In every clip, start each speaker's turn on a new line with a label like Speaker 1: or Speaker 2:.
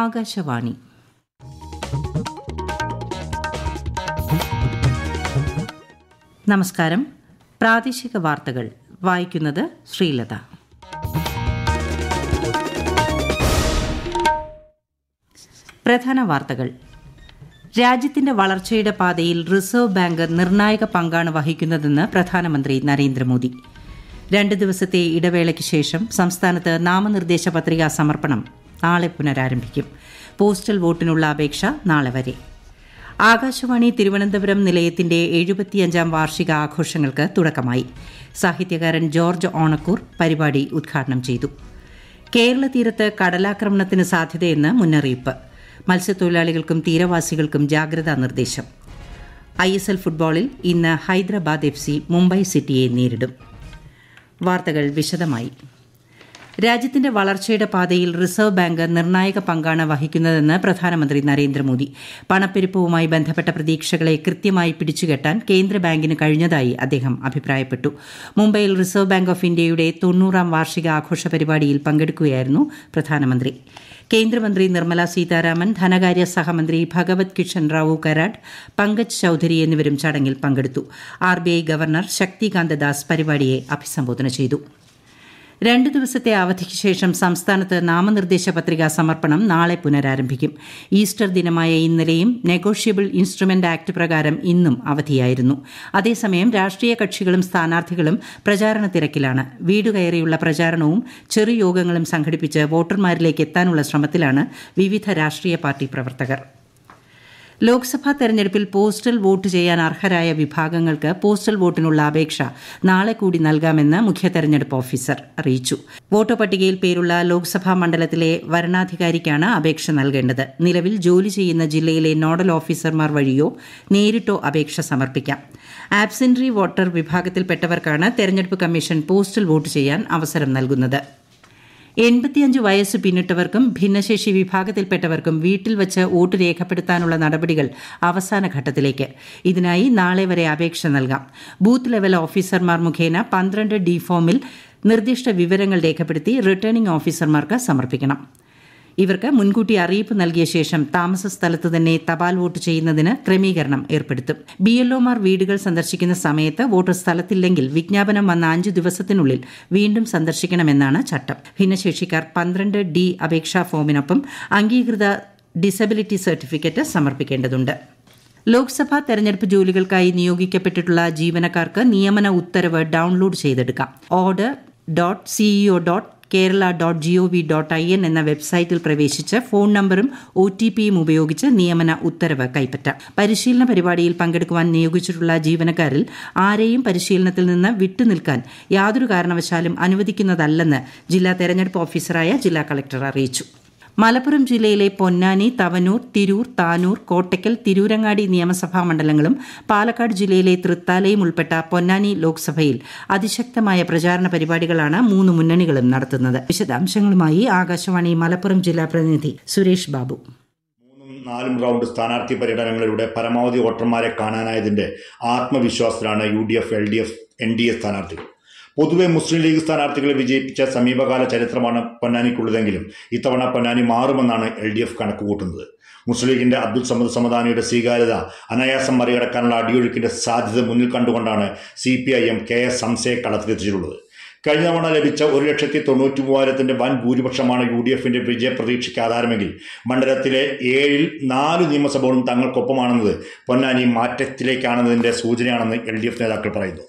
Speaker 1: ആകാശവാണി നമസ്കാരം പ്രാദേശിക വാർത്തകൾ വായിക്കുന്നത് ശ്രീലത പ്രധാന വാർത്തകൾ രാജ്യത്തിന്റെ വളർച്ചയുടെ പാതയിൽ റിസർവ് ബാങ്ക് നിർണായക പങ്കാണ് വഹിക്കുന്നതെന്ന് പ്രധാനമന്ത്രി നരേന്ദ്രമോദി രണ്ട് ദിവസത്തെ ഇടവേളയ്ക്ക് ശേഷം സംസ്ഥാനത്ത് നാമനിർദ്ദേശ പത്രികാ സമർപ്പണം നാളെ പുനരാരംഭിക്കും പോസ്റ്റൽ വോട്ടിനുള്ള അപേക്ഷ നാളെ വരെ ആകാശവാണി തിരുവനന്തപുരം നിലയത്തിന്റെ എഴുപത്തിയഞ്ചാം വാർഷിക ആഘോഷങ്ങൾക്ക് തുടക്കമായി സാഹിത്യകാരൻ ജോർജ് ഓണക്കൂർ പരിപാടി ഉദ്ഘാടനം ചെയ്തു കേരള തീരത്ത് കടലാക്രമണത്തിന് സാധ്യതയെന്ന് മുന്നറിയിപ്പ് മത്സ്യത്തൊഴിലാളികൾക്കും തീരവാസികൾക്കും ജാഗ്രതാ നിർദ്ദേശം ഐ എസ് എൽ ഫുട്ബോളിൽ ഇന്ന് ഹൈദരാബാദ് എഫ് സി മുംബൈ സിറ്റിയെ നേരിടും വാർത്തകൾ വിശദമായി രാജ്യത്തിന്റെ വളർച്ചയുടെ പാതയിൽ റിസർവ് ബാങ്ക് നിർണായക പങ്കാണ് വഹിക്കുന്നതെന്ന് പ്രധാനമന്ത്രി നരേന്ദ്രമോദി പണപ്പെരുപ്പവുമായി ബന്ധപ്പെട്ട പ്രതീക്ഷകളെ കൃത്യമായി പിടിച്ചുകെട്ടാൻ കേന്ദ്ര ബാങ്കിന് കഴിഞ്ഞതായി അദ്ദേഹം അഭിപ്രായപ്പെട്ടു മുംബൈയിൽ റിസർവ് ബാങ്ക് ഓഫ് ഇന്ത്യയുടെ തൊണ്ണൂറാം വാർഷിക ആഘോഷ പരിപാടിയിൽ പങ്കെടുക്കുകയായിരുന്നു പ്രധാനമന്ത്രി കേന്ദ്രമന്ത്രി നിർമ്മല സീതാരാമൻ ധനകാര്യ സഹമന്ത്രി ഭഗവത് കിഷൻ റാവു കരാട് പങ്കജ് ചൌധരി എന്നിവരും ചടങ്ങിൽ പങ്കെടുത്തു ആർ ഗവർണർ ശക്തികാന്ത ദാസ് പരിപാടിയെ അഭിസംബോധന ചെയ്തു രണ്ട് ദിവസത്തെ അവധിക്ക് ശേഷം സംസ്ഥാനത്ത് നാമനിർദ്ദേശ പത്രികാ സമർപ്പണം നാളെ പുനരാരംഭിക്കും ഈസ്റ്റർ ദിനമായ ഇന്നലെയും നെഗോഷ്യബിൾ ഇൻസ്ട്രുമെന്റ് ആക്ട് പ്രകാരം ഇന്നും അവധിയായിരുന്നു അതേസമയം രാഷ്ട്രീയ കക്ഷികളും സ്ഥാനാർത്ഥികളും പ്രചാരണ തിരക്കിലാണ് വീടുകയറിയുള്ള പ്രചാരണവും ചെറുയോഗങ്ങളും സംഘടിപ്പിച്ച് വോട്ടർമാരിലേക്ക് എത്താനുള്ള ശ്രമത്തിലാണ് വിവിധ രാഷ്ട്രീയ പാർട്ടി പ്രവർത്തകർ ലോക്സഭാ തെരഞ്ഞെടുപ്പിൽ പോസ്റ്റൽ വോട്ട് ചെയ്യാൻ അർഹരായ വിഭാഗങ്ങൾക്ക് പോസ്റ്റൽ വോട്ടിനുള്ള അപേക്ഷ നാളെ കൂടി നൽകാമെന്ന് മുഖ്യ തെരഞ്ഞെടുപ്പ് ഓഫീസർ അറിയിച്ചു വോട്ടർ പട്ടികയിൽ പേരുള്ള ലോക്സഭാ മണ്ഡലത്തിലെ വരണാധികാരിക്കാണ് അപേക്ഷ നൽകേണ്ടത് നിലവിൽ ജോലി ചെയ്യുന്ന ജില്ലയിലെ നോഡൽ ഓഫീസർമാർ വഴിയോ നേരിട്ടോ അപേക്ഷ സമർപ്പിക്കാം ആബ്സെന്ററി വോട്ടർ വിഭാഗത്തിൽപ്പെട്ടവർക്കാണ് തെരഞ്ഞെടുപ്പ് കമ്മീഷൻ പോസ്റ്റൽ വോട്ട് ചെയ്യാൻ അവസരം നൽകുന്നത് എൺപത്തിയഞ്ച് വയസ്സ് പിന്നിട്ടവർക്കും ഭിന്നശേഷി വിഭാഗത്തിൽപ്പെട്ടവർക്കും വീട്ടിൽ വച്ച് വോട്ട് രേഖപ്പെടുത്താനുള്ള നടപടികൾ അവസാന ഘട്ടത്തിലേക്ക് ഇതിനായി നാളെ വരെ അപേക്ഷ നൽകാം ബൂത്ത് ലെവൽ ഓഫീസർമാർ മുഖേന പന്ത്രണ്ട് ഡി ഫോമിൽ നിർദ്ദിഷ്ട വിവരങ്ങൾ രേഖപ്പെടുത്തി റിട്ടേണിംഗ് ഓഫീസർമാർക്ക് സമർപ്പിക്കണം ഇവർക്ക് മുൻകൂട്ടി അറിയിപ്പ് നൽകിയ ശേഷം താമസ സ്ഥലത്ത് തന്നെ തപാൽ വോട്ട് ചെയ്യുന്നതിന് ക്രമീകരണം ഏർപ്പെടുത്തും ബി വീടുകൾ സന്ദർശിക്കുന്ന സമയത്ത് വോട്ടർ സ്ഥലത്തില്ലെങ്കിൽ വിജ്ഞാപനം വന്ന അഞ്ച് ദിവസത്തിനുള്ളിൽ വീണ്ടും സന്ദർശിക്കണമെന്നാണ് ചട്ടം ഭിന്നശേഷിക്കാർ പന്ത്രണ്ട് ഡി അപേക്ഷാ ഫോമിനൊപ്പം അംഗീകൃത ഡിസബിലിറ്റി സർട്ടിഫിക്കറ്റ് സമർപ്പിക്കേണ്ടതുണ്ട് ലോക്സഭാ തെരഞ്ഞെടുപ്പ് ജോലികൾക്കായി നിയോഗിക്കപ്പെട്ടിട്ടുള്ള ജീവനക്കാർക്ക് നിയമന ഉത്തരവ് ഡൗൺലോഡ് ചെയ്തെടുക്കാം order dot CEO dot Kerala dot G O V dot I N എന്ന വെബ്സൈറ്റിൽ പ്രവേശിച്ച് ഫോൺ നമ്പറും ഒ ടി പിയും ഉപയോഗിച്ച് നിയമന ഉത്തരവ് കൈപ്പറ്റാം പരിശീലന പരിപാടിയിൽ പങ്കെടുക്കുവാൻ നിയോഗിച്ചിട്ടുള്ള ജീവനക്കാരിൽ ആരെയും പരിശീലനത്തിൽ നിന്ന് വിട്ടുനിൽക്കാൻ യാതൊരു കാരണവശാലും അനുവദിക്കുന്നതല്ലെന്ന് ജില്ലാ തെരഞ്ഞെടുപ്പ് ഓഫീസറായ ജില്ലാ കളക്ടർ അറിയിച്ചു മലപ്പുറം ജില്ലയിലെ പൊന്നാനി തവനൂർ തിരൂർ താനൂർ കോട്ടയ്ക്കൽ തിരൂരങ്ങാടി നിയമസഭാ മണ്ഡലങ്ങളും പാലക്കാട് ജില്ലയിലെ തൃത്താലയും ഉൾപ്പെട്ട പൊന്നാനി ലോക്സഭയിൽ അതിശക്തമായ പ്രചാരണ പരിപാടികളാണ് മൂന്ന് മുന്നണികളും നടത്തുന്നത് വിശദാംശങ്ങളുമായി ആകാശവാണി മലപ്പുറം ജില്ലാ പ്രതിനിധി സുരേഷ് ബാബു നാലും റൗണ്ട് സ്ഥാനാർത്ഥി പര്യടനങ്ങളിലൂടെ പരമാവധി വോട്ടർമാരെ കാണാനായതിന്റെ ആത്മവിശ്വാസത്തിലാണ് U D F L D F N D A സ്ഥാനാർത്ഥികൾ പൊതുവെ മുസ്ലിം ലീഗ് സ്ഥാനാർത്ഥികളെ വിജയിപ്പിച്ച സമീപകാല ചരിത്രമാണ് പൊന്നാനിക്കുള്ളതെങ്കിലും ഇത്തവണ പൊന്നാനി മാറുമെന്നാണ് എൽ ഡി എഫ് കണക്കുകൂട്ടുന്നത് മുസ്ലിം ലീഗിന്റെ അബ്ദുൾ സമദ് സമദാനിയുടെ സ്വീകാര്യത അനായാസം മറികടക്കാനുള്ള അടിയൊഴുക്കിന്റെ സാധ്യത മുന്നിൽ കണ്ടുകൊണ്ടാണ് C P I M K S സംശയ കളത്തിലെത്തിച്ചിട്ടുള്ളത് കഴിഞ്ഞ തവണ ലഭിച്ച ഒരു ലക്ഷത്തി തൊണ്ണൂറ്റി മൂവായിരത്തിന്റെ വൻ ഭൂരിപക്ഷമാണ് യു ഡി എഫിന്റെ വിജയ പ്രതീക്ഷയ്ക്ക് ആധാരമെങ്കിൽ മണ്ഡലത്തിലെ ഏഴിൽ നാല് നിയമസഭകളും തങ്ങൾക്കൊപ്പമാണെന്നത് പൊന്നാനി മാറ്റത്തിലേക്കാണെന്നതിന്റെ സൂചനയാണെന്ന് എൽ ഡി എഫ് നേതാക്കൾ പറയുന്നു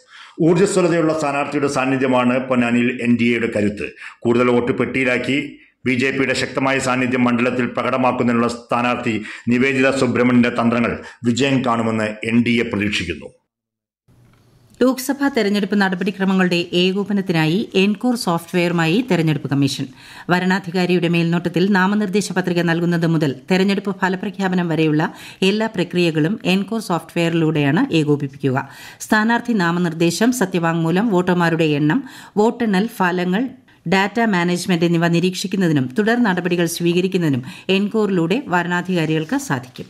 Speaker 1: ഊർജ്ജസ്വലതയുള്ള സ്ഥാനാർത്ഥിയുടെ സാന്നിധ്യമാണ് പൊന്നാനിയിൽ എൻ ഡി എയുടെ കരുത്ത് കൂടുതൽ വോട്ട് പെട്ടിയിലാക്കി ബി ജെ പിയുടെ ശക്തമായ സാന്നിധ്യം മണ്ഡലത്തിൽ പ്രകടമാക്കുന്നതിനുള്ള സ്ഥാനാർത്ഥി നിവേദിത സുബ്രഹ്മണ്യന്റെ തന്ത്രങ്ങൾ വിജയം കാണുമെന്ന് എൻ ഡി എ പ്രതീക്ഷിക്കുന്നു ലോക്സഭാ തെരഞ്ഞെടുപ്പ് നടപടിക്രമങ്ങളുടെ ഏകോപനത്തിനായി എൻകോർ സോഫ്റ്റ്വെയറുമായി തെരഞ്ഞെടുപ്പ് കമ്മീഷൻ വരണാധികാരിയുടെ മേൽനോട്ടത്തിൽ നാമനിർദ്ദേശ പത്രിക നൽകുന്നത് മുതൽ തെരഞ്ഞെടുപ്പ് ഫലപ്രഖ്യാപനം വരെയുള്ള എല്ലാ പ്രക്രിയകളും എൻകോർ സോഫ്റ്റ്വെയറിലൂടെയാണ് ഏകോപിപ്പിക്കുക സ്ഥാനാർത്ഥി നാമനിർദ്ദേശം സത്യവാങ്മൂലം വോട്ടർമാരുടെ എണ്ണം വോട്ടെണ്ണൽ ഫലങ്ങൾ ഡാറ്റ മാനേജ്മെന്റ് എന്നിവ നിരീക്ഷിക്കുന്നതിനും തുടർ നടപടികൾ സ്വീകരിക്കുന്നതിനും എൻകോറിലൂടെ വരണാധികാരികൾക്ക് സാധിക്കും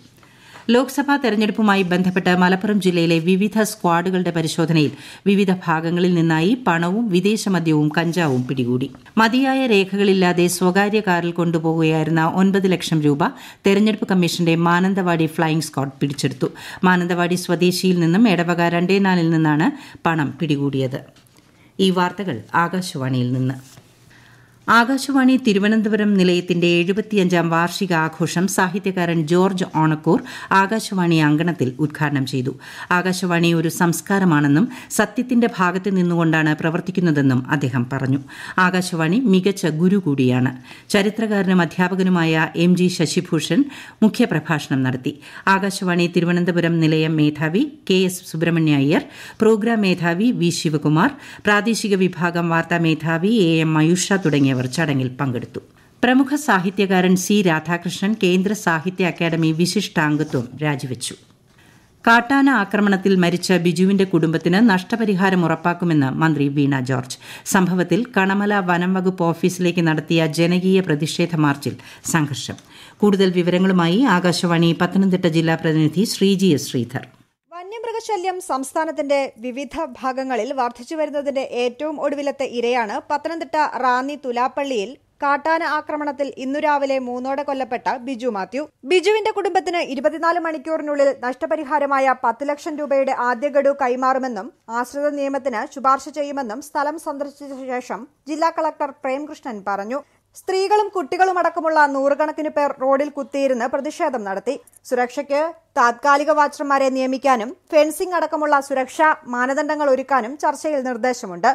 Speaker 1: ലോക്സഭാ തെരഞ്ഞെടുപ്പുമായി ബന്ധപ്പെട്ട് മലപ്പുറം ജില്ലയിലെ വിവിധ സ്ക്വാഡുകളുടെ പരിശോധനയിൽ വിവിധ ഭാഗങ്ങളിൽ നിന്നായി പണവും വിദേശ മദ്യവും കഞ്ചാവും പിടികൂടി മതിയായ രേഖകളില്ലാതെ സ്വകാര്യ കാറിൽ കൊണ്ടുപോകുകയായിരുന്ന ഒൻപത് ലക്ഷം രൂപ തെരഞ്ഞെടുപ്പ് കമ്മീഷന്റെ മാനന്തവാടി ഫ്ളൈയിംഗ് സ്ക്വാഡ് പിടിച്ചെടുത്തു മാനന്തവാടി സ്വദേശിയിൽ നിന്നും എടവക രണ്ടേനാലിൽ നിന്നാണ് പണം പിടികൂടിയത് ഈ വാർത്തകൾ ആകാശവാണിയിൽ നിന്ന് ആകാശവാണി തിരുവനന്തപുരം നിലയത്തിന്റെ എഴുപത്തിയഞ്ചാം വാർഷികാഘോഷം സാഹിത്യകാരൻ ജോർജ് ഓണക്കൂർ ആകാശവാണി അങ്കണത്തിൽ ഉദ്ഘാടനം ചെയ്തു ആകാശവാണി ഒരു സംസ്കാരമാണെന്നും സത്യത്തിന്റെ ഭാഗത്ത് നിന്നുകൊണ്ടാണ് പ്രവർത്തിക്കുന്നതെന്നും അദ്ദേഹം പറഞ്ഞു ആകാശവാണി മികച്ച ഗുരു കൂടിയാണ് ചരിത്രകാരനും അധ്യാപകനുമായ എം ജി ശശിഭൂഷൺ മുഖ്യപ്രഭാഷണം നടത്തി ആകാശവാണി തിരുവനന്തപുരം നിലയം മേധാവി K S Subrahmanya Iyer programme മേധാവി വി ശിവകുമാർ പ്രാദേശിക വിഭാഗം വാർത്താ മേധാവി എ എം മയൂഷ തുടങ്ങിയ തുടങ്ങിയവർ ചടങ്ങിൽ പങ്കെടുത്തു പ്രമുഖ സാഹിത്യകാരൻ സി രാധാകൃഷ്ണൻ കേന്ദ്ര സാഹിത്യ അക്കാദമി വിശിഷ്ടാംഗത്വം രാജിവെച്ചു കാട്ടാന ആക്രമണത്തിൽ മരിച്ച ബിജുവിന്റെ കുടുംബത്തിന് നഷ്ടപരിഹാരം ഉറപ്പാക്കുമെന്ന് മന്ത്രി വീണ ജോർജ് സംഭവത്തിൽ കണമല വനം വകുപ്പ് ഓഫീസിലേക്ക് നടത്തിയ ജനകീയ പ്രതിഷേധ മാർച്ചിൽ സംഘർഷം കൂടുതൽ വിവരങ്ങളുമായി ആകാശവാണി പത്തനംതിട്ട ജില്ലാ പ്രതിനിധി ശ്രീജി എസ് ശ്രീധർ മൃഗശല്യം സംസ്ഥാനത്തിന്റെ വിവിധ ഭാഗങ്ങളിൽ വർദ്ധിച്ചു വരുന്നതിന്റെ ഏറ്റവും ഒടുവിലത്തെ ഇരയാണ് പത്തനംതിട്ട റാന്നി തുലാപ്പള്ളിയിൽ കാട്ടാന ആക്രമണത്തിൽ ഇന്നു രാവിലെ മൂന്നോടെ കൊല്ലപ്പെട്ട ബിജു മാത്യു ബിജുവിന്റെ കുടുംബത്തിന് ഇരുപത്തിനാല് മണിക്കൂറിനുള്ളിൽ നഷ്ടപരിഹാരമായ പത്ത് ലക്ഷം രൂപയുടെ ആദ്യ ഗഡു കൈമാറുമെന്നും ആശ്രിത നിയമത്തിന് ശുപാർശ ചെയ്യുമെന്നും സ്ഥലം സന്ദർശിച്ച ശേഷം ജില്ലാ കളക്ടർ പ്രേംകൃഷ്ണൻ പറഞ്ഞു സ്ത്രീകളും കുട്ടികളും അടക്കമുള്ള നൂറുകണക്കിന് പേർ റോഡിൽ കുത്തിയിരുന്ന് പ്രതിഷേധം നടത്തി സുരക്ഷയ്ക്ക് താത്കാലിക വാച്ചർമാരെ നിയമിക്കാനും ഫെൻസിംഗ് അടക്കമുള്ള സുരക്ഷാ മാനദണ്ഡങ്ങൾ ഒരുക്കാനും ചർച്ചയിൽ നിർദ്ദേശമുണ്ട്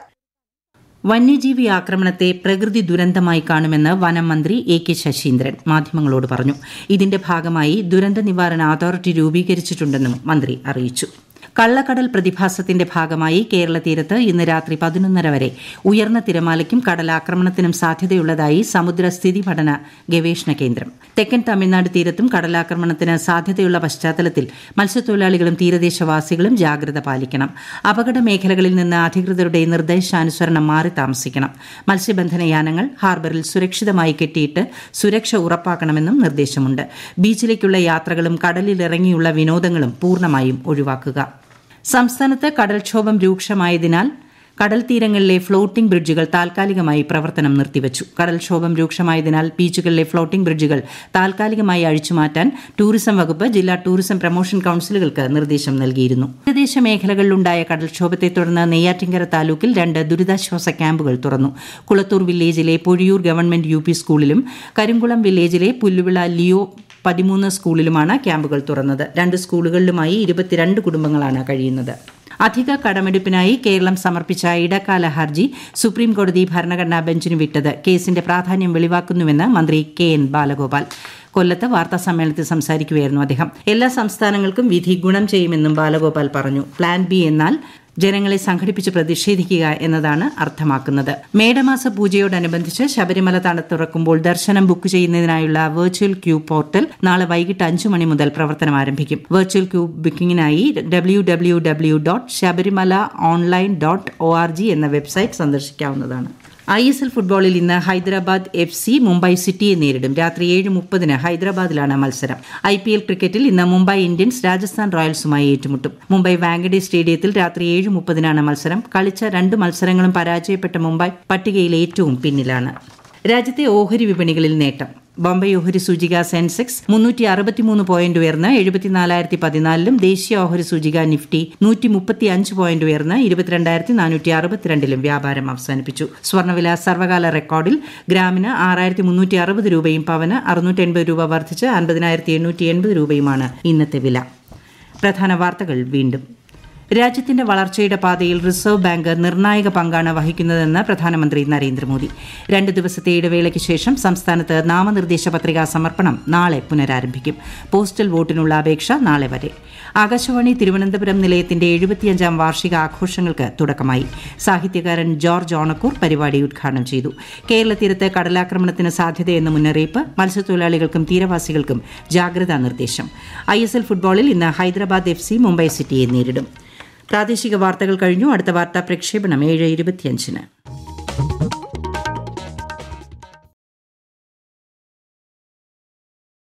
Speaker 1: വന്യജീവി ആക്രമണത്തെ പ്രകൃതി ദുരന്തമായി കാണുമെന്ന് വനം മന്ത്രി എ കെ ശശീന്ദ്രൻ മാധ്യമങ്ങളോട് പറഞ്ഞു ഇതിന്റെ ഭാഗമായി ദുരന്ത നിവാരണ അതോറിറ്റി രൂപീകരിച്ചിട്ടുണ്ടെന്നും മന്ത്രി അറിയിച്ചു കള്ളക്കടൽ പ്രതിഭാസത്തിന്റെ ഭാഗമായി കേരള തീരത്ത് ഇന്ന് രാത്രി പതിനൊന്നര വരെ ഉയർന്ന തിരമാലയ്ക്കും കടലാക്രമണത്തിനും സാധ്യതയുള്ളതായി സമുദ്ര സ്ഥിതി പഠന ഗവേഷണ കേന്ദ്രം തെക്കൻ തമിഴ്നാട് തീരത്തും കടലാക്രമണത്തിന് സാധ്യതയുള്ള പശ്ചാത്തലത്തിൽ മത്സ്യത്തൊഴിലാളികളും തീരദേശവാസികളും ജാഗ്രത പാലിക്കണം അപകട മേഖലകളിൽ നിന്ന് അധികൃതരുടെ നിർദ്ദേശാനുസരണം മാറി താമസിക്കണം മത്സ്യബന്ധന യാനങ്ങൾ ഹാർബറിൽ സുരക്ഷിതമായി കെട്ടിയിട്ട് സുരക്ഷ ഉറപ്പാക്കണമെന്നും നിർദ്ദേശമുണ്ട് ബീച്ചിലേക്കുള്ള യാത്രകളും കടലിലിറങ്ങിയുള്ള വിനോദങ്ങളും പൂർണ്ണമായും ഒഴിവാക്കുക സംസ്ഥാനത്ത് കടൽക്ഷോഭം രൂക്ഷമായതിനാൽ കടൽത്തീരങ്ങളിലെ ഫ്ളോട്ടിംഗ് ബ്രിഡ്ജുകൾ താൽക്കാലികമായി പ്രവർത്തനം നിർത്തിവച്ചു കടൽക്ഷോഭം രൂക്ഷമായതിനാൽ ബീച്ചുകളിലെ ഫ്ളോട്ടിംഗ് ബ്രിഡ്ജുകൾ താൽക്കാലികമായി അഴിച്ചുമാറ്റാൻ ടൂറിസം വകുപ്പ് ജില്ലാ ടൂറിസം പ്രമോഷൻ കൌൺസിലുകൾക്ക് നിർദ്ദേശം നൽകിയിരുന്നു തീരദേശ മേഖലകളിലുണ്ടായ കടൽക്ഷോഭത്തെ തുടർന്ന് നെയ്യാറ്റിങ്കര താലൂക്കിൽ രണ്ട് ദുരിതാശ്വാസ ക്യാമ്പുകൾ തുറന്നു കുളത്തൂർ വില്ലേജിലെ പൊഴിയൂർ ഗവൺമെന്റ് യു സ്കൂളിലും കരിങ്കുളം വില്ലേജിലെ പുല്ലുവിള ലിയോ പതിമൂന്ന് സ്കൂളിലുമാണ് ക്യാമ്പുകൾ തുറന്നത് രണ്ട് സ്കൂളുകളിലുമായി ഇരുപത്തിരണ്ട് കുടുംബങ്ങളാണ് കഴിയുന്നത് അധിക കടമെടുപ്പിനായി കേരളം സമർപ്പിച്ച ഇടക്കാല ഹർജി സുപ്രീംകോടതി ഭരണഘടനാ ബെഞ്ചിന് വിട്ടത് കേസിന്റെ പ്രാധാന്യം വെളിവാക്കുന്നുവെന്ന് മന്ത്രി കെ എൻ ബാലഗോപാൽ കൊല്ലത്ത് വാർത്താ സമ്മേളനത്തിൽ സംസാരിക്കുകയായിരുന്നു അദ്ദേഹം എല്ലാ സംസ്ഥാനങ്ങൾക്കും വിധി ഗുണം ചെയ്യുമെന്നും ബാലഗോപാൽ പറഞ്ഞു പ്ലാൻ ബി എന്നാൽ ജനങ്ങളെ സംഘടിപ്പിച്ച് പ്രതിഷേധിക്കുക എന്നതാണ് അർത്ഥമാക്കുന്നത് മേടമാസ പൂജയോടനുബന്ധിച്ച് ശബരിമല തണ തുറക്കുമ്പോൾ ദർശനം ബുക്ക് ചെയ്യുന്നതിനായുള്ള വെർച്വൽ ക്യൂ പോർട്ടൽ നാളെ വൈകിട്ട് അഞ്ചു മണി മുതൽ പ്രവർത്തനം ആരംഭിക്കും വെർച്വൽ ക്യൂ ബുക്കിംഗിനായി W W W dot Sabarimala online dot O R G എന്ന വെബ്സൈറ്റ് സന്ദർശിക്കാവുന്നതാണ് ഐ എസ് എൽ ഫുട്ബോളിൽ ഇന്ന് ഹൈദരാബാദ് എഫ് സി മുംബൈ സിറ്റിയെ നേരിടും രാത്രി ഏഴ് മുപ്പതിന് ഹൈദരാബാദിലാണ് മത്സരം ഐ പി എൽ ക്രിക്കറ്റിൽ ഇന്ന് മുംബൈ ഇന്ത്യൻസ് രാജസ്ഥാൻ റോയൽസുമായി ഏറ്റുമുട്ടും മുംബൈ വാങ്കഡേ സ്റ്റേഡിയത്തിൽ രാത്രി ഏഴ് മുപ്പതിനാണ് മത്സരം കളിച്ച രണ്ട് മത്സരങ്ങളും പരാജയപ്പെട്ട മുംബൈ പട്ടികയിൽ ഏറ്റവും പിന്നിലാണ് രാജ്യത്തെ ഓഹരി വിപണികളിൽ നേട്ടം ബോംബെ ഓഹരി സൂചിക സെൻസെക്സ് മുന്നൂറ്റി അറുപത്തിമൂന്ന് പോയിന്റ് ഉയർന്ന് എഴുപത്തിനാലായിരത്തി പതിനാലിലും ദേശീയ ഓഹരി സൂചിക നിഫ്റ്റി നൂറ്റി മുപ്പത്തി അഞ്ച് പോയിന്റ് ഉയർന്ന് ഇരുപത്തിരണ്ടായിരത്തി നാനൂറ്റി അറുപത്തിരണ്ടിലും വ്യാപാരം അവസാനിപ്പിച്ചു സ്വർണ്ണവില സർവകാല റെക്കോർഡിൽ ഗ്രാമിന് ആറായിരത്തി മുന്നൂറ്റി അറുപത് രൂപയും പവന് അറുന്നൂറ്റി എൺപത് രൂപ വർദ്ധിച്ച് അൻപതിനായിരത്തി എണ്ണൂറ്റി എൺപത് രൂപയുമാണ് ഇന്നത്തെ വില പ്രധാന വാർത്തകൾ വീണ്ടും രാജ്യത്തിന്റെ വളർച്ചയുടെ പാതയിൽ റിസർവ് ബാങ്ക് നിർണായക പങ്കാണ് വഹിക്കുന്നതെന്ന് പ്രധാനമന്ത്രി നരേന്ദ്രമോദി രണ്ട് ദിവസത്തെ ഇടവേളയ്ക്ക് ശേഷം സംസ്ഥാനത്ത് നാമനിർദ്ദേശ പത്രികാ സമർപ്പണം നാളെ പുനരാരംഭിക്കും പോസ്റ്റൽ വോട്ടിനുള്ള അപേക്ഷ നാളെ വരെ ആകാശവാണി തിരുവനന്തപുരം നിലയത്തിന്റെ എഴുപത്തിയഞ്ചാം വാർഷിക ആഘോഷങ്ങൾക്ക് തുടക്കമായി സാഹിത്യകാരൻ ജോർജ് ഓണക്കൂർ പരിപാടി ഉദ്ഘാടനം ചെയ്തു കേരള തീരത്ത് കടലാക്രമണത്തിന് സാധ്യതയെന്ന മുന്നറിയിപ്പ് മത്സ്യത്തൊഴിലാളികൾക്കും തീരവാസികൾക്കും ജാഗ്രതാ നിർദ്ദേശം ഐ എസ് എൽ ഫുട്ബോളിൽ ഇന്ന് ഹൈദരാബാദ് എഫ് സി മുംബൈ സിറ്റിയെ നേരിടും പ്രാദേശിക വാർത്തകൾ കഴിഞ്ഞു അടുത്ത വാർത്താ പ്രക്ഷേപണം ഏഴ് ഇരുപത്തിയഞ്ചിന്